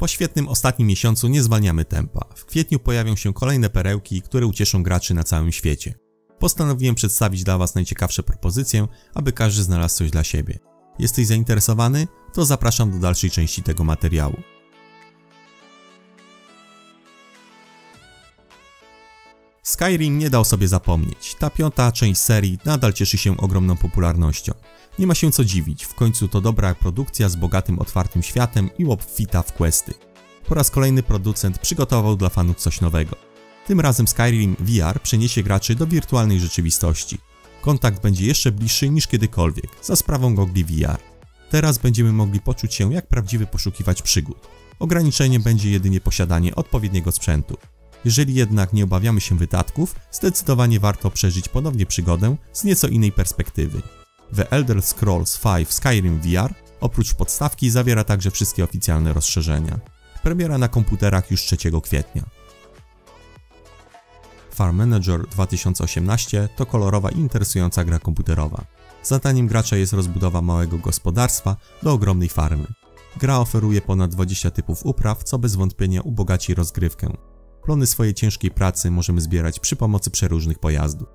Po świetnym ostatnim miesiącu nie zwalniamy tempa. W kwietniu pojawią się kolejne perełki, które ucieszą graczy na całym świecie. Postanowiłem przedstawić dla Was najciekawsze propozycje, aby każdy znalazł coś dla siebie. Jesteś zainteresowany? To zapraszam do dalszej części tego materiału. Skyrim nie dał sobie zapomnieć. Ta piąta część serii nadal cieszy się ogromną popularnością. Nie ma się co dziwić, w końcu to dobra produkcja z bogatym otwartym światem i obfita w questy. Po raz kolejny producent przygotował dla fanów coś nowego. Tym razem Skyrim VR przeniesie graczy do wirtualnej rzeczywistości. Kontakt będzie jeszcze bliższy niż kiedykolwiek, za sprawą gogli VR. Teraz będziemy mogli poczuć się jak prawdziwy poszukiwać przygód. Ograniczenie będzie jedynie posiadanie odpowiedniego sprzętu. Jeżeli jednak nie obawiamy się wydatków, zdecydowanie warto przeżyć ponownie przygodę z nieco innej perspektywy. The Elder Scrolls V Skyrim VR oprócz podstawki zawiera także wszystkie oficjalne rozszerzenia. Premiera na komputerach już 3 kwietnia. Farm Manager 2018 to kolorowa i interesująca gra komputerowa. Zadaniem gracza jest rozbudowa małego gospodarstwa do ogromnej farmy. Gra oferuje ponad 20 typów upraw, co bez wątpienia ubogaci rozgrywkę. Plony swojej ciężkiej pracy możemy zbierać przy pomocy przeróżnych pojazdów.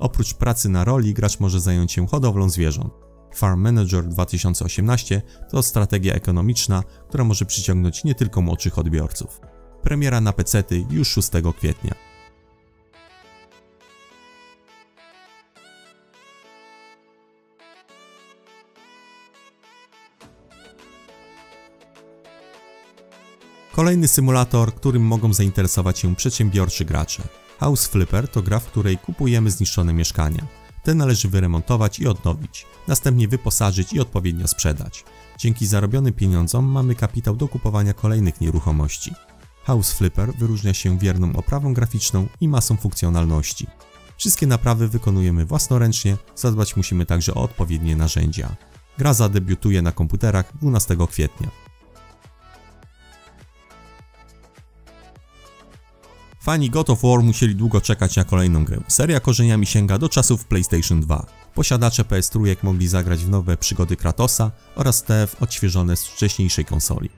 Oprócz pracy na roli, gracz może zająć się hodowlą zwierząt. Farm Manager 2018 to strategia ekonomiczna, która może przyciągnąć nie tylko młodszych odbiorców. Premiera na PC już 6 kwietnia. Kolejny symulator, którym mogą zainteresować się przedsiębiorczy gracze. House Flipper to gra, w której kupujemy zniszczone mieszkania. Te należy wyremontować i odnowić, następnie wyposażyć i odpowiednio sprzedać. Dzięki zarobionym pieniądzom mamy kapitał do kupowania kolejnych nieruchomości. House Flipper wyróżnia się wierną oprawą graficzną i masą funkcjonalności. Wszystkie naprawy wykonujemy własnoręcznie, zadbać musimy także o odpowiednie narzędzia. Gra zadebiutuje na komputerach 12 kwietnia. Fani God of War musieli długo czekać na kolejną grę. Seria korzeniami sięga do czasów PlayStation 2. Posiadacze PS trójek mogli zagrać w nowe przygody Kratosa oraz te w odświeżone z wcześniejszej konsoli.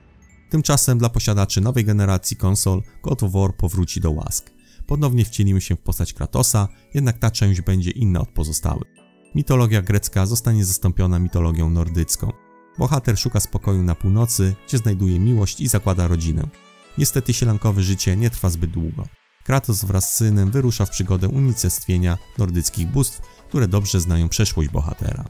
Tymczasem dla posiadaczy nowej generacji konsol God of War powróci do łask. Ponownie wcielimy się w postać Kratosa, jednak ta część będzie inna od pozostałych. Mitologia grecka zostanie zastąpiona mitologią nordycką. Bohater szuka spokoju na północy, gdzie znajduje miłość i zakłada rodzinę. Niestety sielankowe życie nie trwa zbyt długo. Kratos wraz z synem wyrusza w przygodę unicestwienia nordyckich bóstw, które dobrze znają przeszłość bohatera.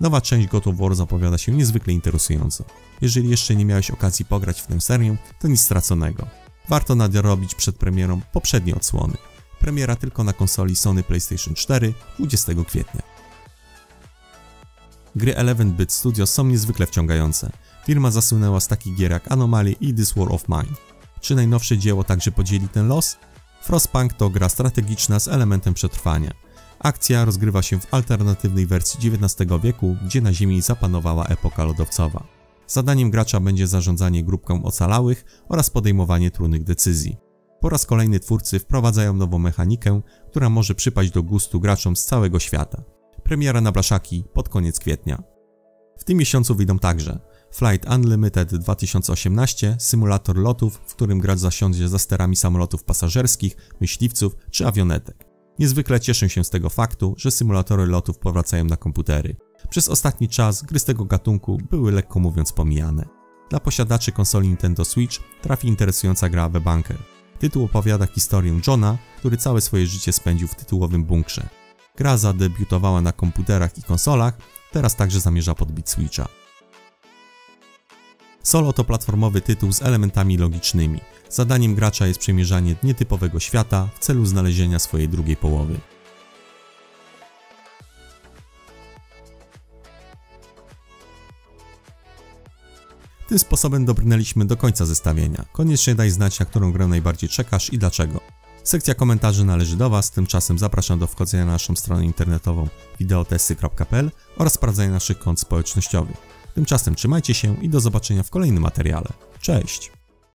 Nowa część God of War zapowiada się niezwykle interesująco. Jeżeli jeszcze nie miałeś okazji pograć w tę serię, to nic straconego. Warto nadrobić przed premierą poprzednie odsłony. Premiera tylko na konsoli Sony PlayStation 4 20 kwietnia. Gry 11-bit Studios są niezwykle wciągające. Firma zasłynęła z takich gier jak Anomaly i This War of Mine. Czy najnowsze dzieło także podzieli ten los? Frostpunk to gra strategiczna z elementem przetrwania. Akcja rozgrywa się w alternatywnej wersji XIX wieku, gdzie na Ziemi zapanowała epoka lodowcowa. Zadaniem gracza będzie zarządzanie grupką ocalałych oraz podejmowanie trudnych decyzji. Po raz kolejny twórcy wprowadzają nową mechanikę, która może przypaść do gustu graczom z całego świata. Premiera na blaszaki pod koniec kwietnia. W tym miesiącu wyjdą także Flight Unlimited 2018, symulator lotów, w którym gracz zasiądzie za sterami samolotów pasażerskich, myśliwców czy awionetek. Niezwykle cieszę się z tego faktu, że symulatory lotów powracają na komputery. Przez ostatni czas gry z tego gatunku były lekko mówiąc pomijane. Dla posiadaczy konsoli Nintendo Switch trafi interesująca gra The Bunker. Tytuł opowiada historię Johna, który całe swoje życie spędził w tytułowym bunkrze. Gra zadebiutowała na komputerach i konsolach, teraz także zamierza podbić Switcha. Solo to platformowy tytuł z elementami logicznymi. Zadaniem gracza jest przemierzanie nietypowego świata w celu znalezienia swojej drugiej połowy. Tym sposobem dobrnęliśmy do końca zestawienia. Koniecznie daj znać, na którą grę najbardziej czekasz i dlaczego. Sekcja komentarzy należy do Was, tymczasem zapraszam do wchodzenia na naszą stronę internetową wideotesty.pl oraz sprawdzenia naszych kont społecznościowych. Tymczasem trzymajcie się i do zobaczenia w kolejnym materiale. Cześć!